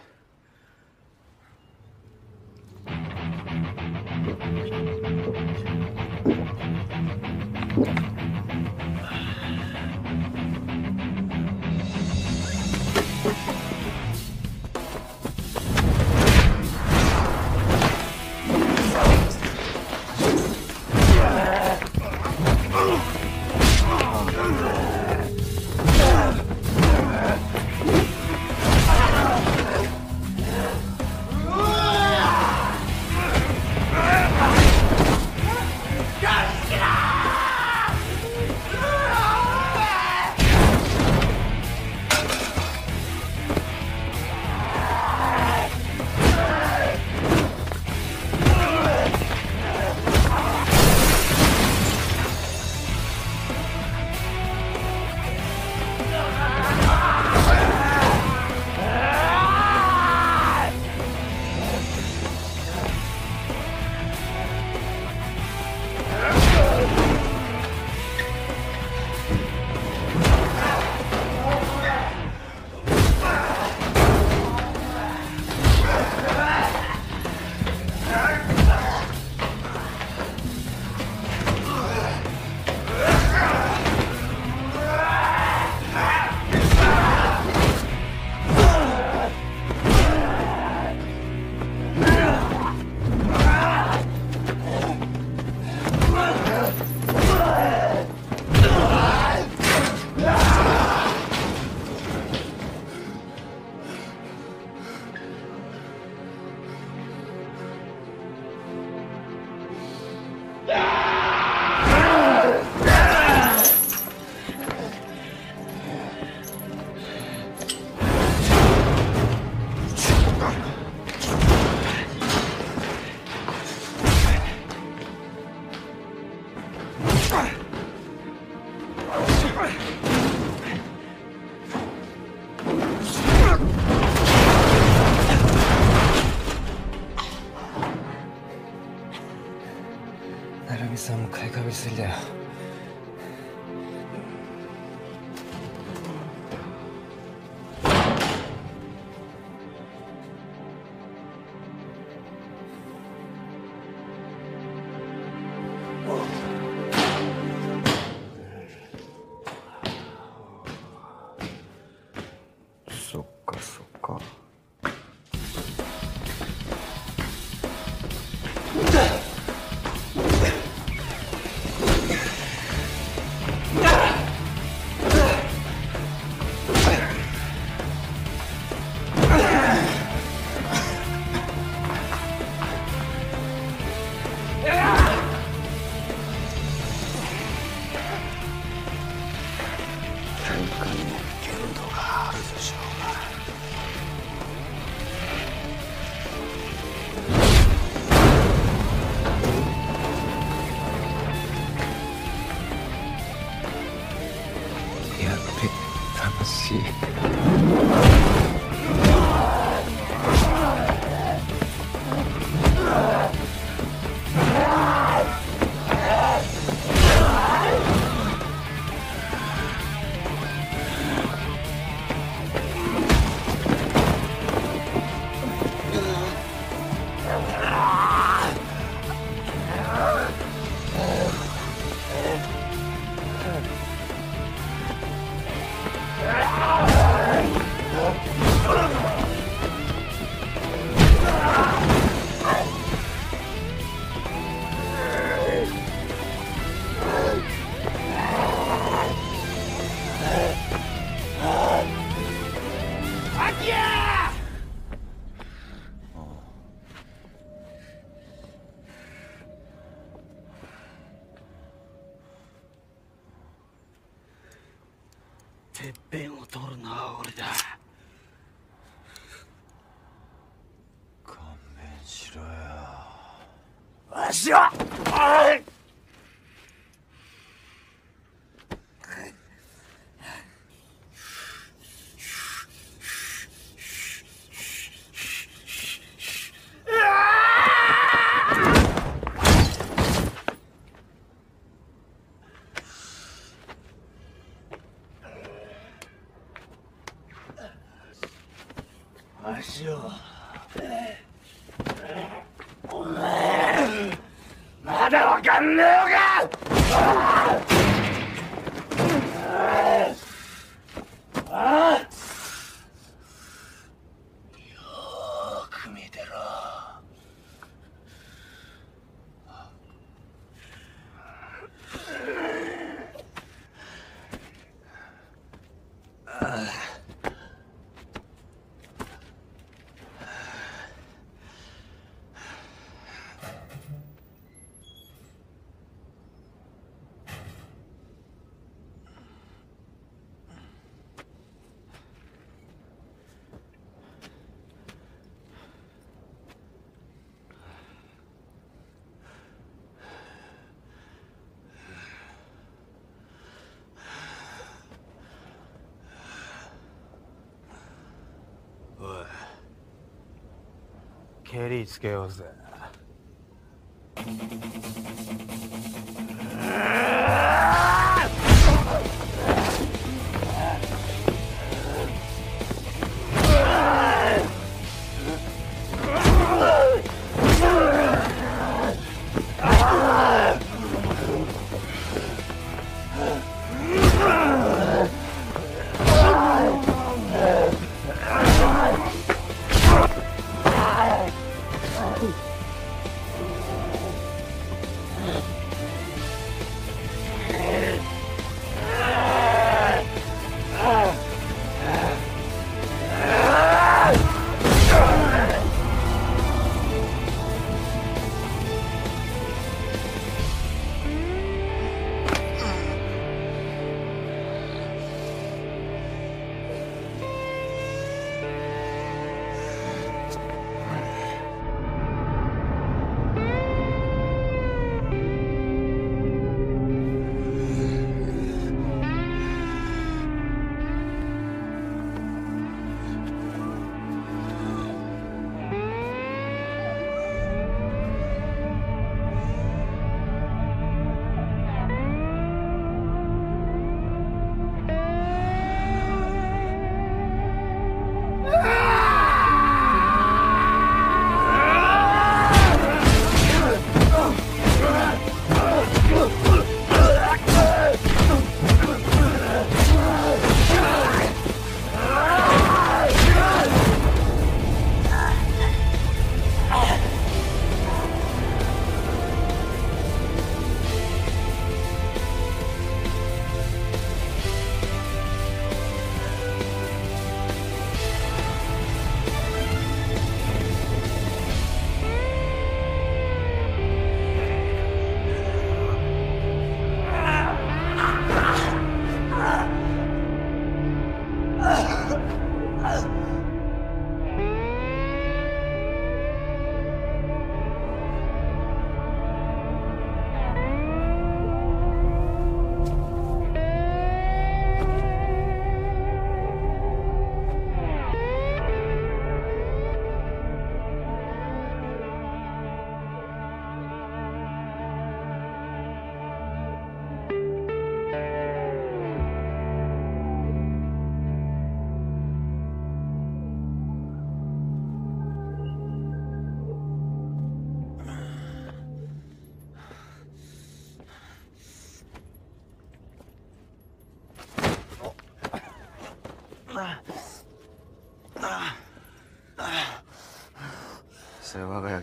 蹴りつけようぜ。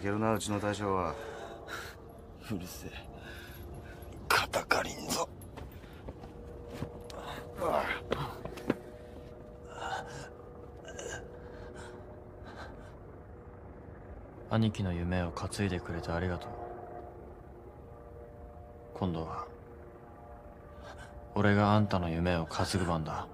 けるなうちの大将は。うるせえ。肩借りんぞ。兄貴の夢を担いでくれてありがとう。今度は俺があんたの夢を担ぐ番だ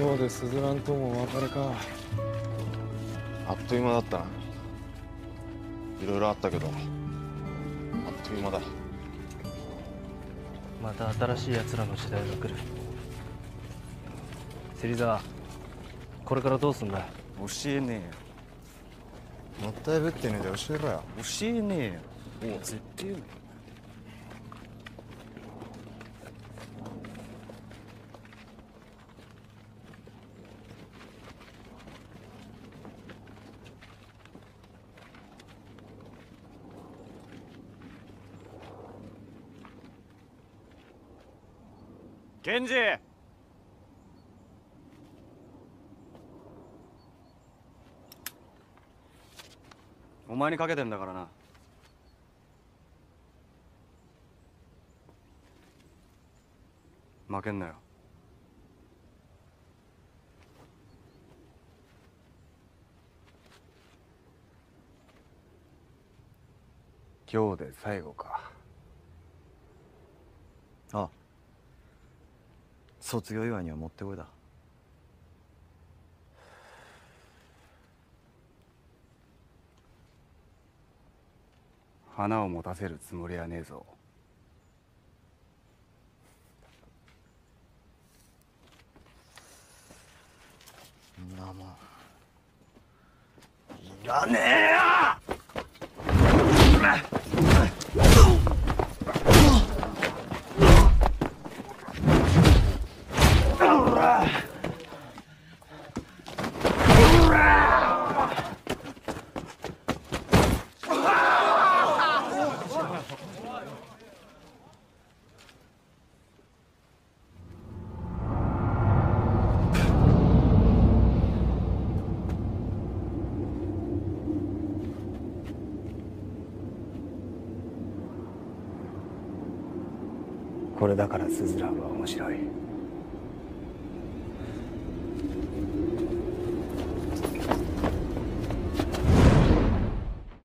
今日でスズランともお別れか。あっという間だったな。いろいろあったけどあっという間だ。また新しい奴らの時代が来る。芹沢これからどうすんだ？教えねえよ。もったいぶってねえで教えろよ。教えねえよ。おう絶対言うンジお前にかけてんだからな負けんなよ今日で最後かああ卒業祝いには持ってこいだ。花を持たせるつもりはねえぞ。んなもんいらねえよだからスズランは面白い。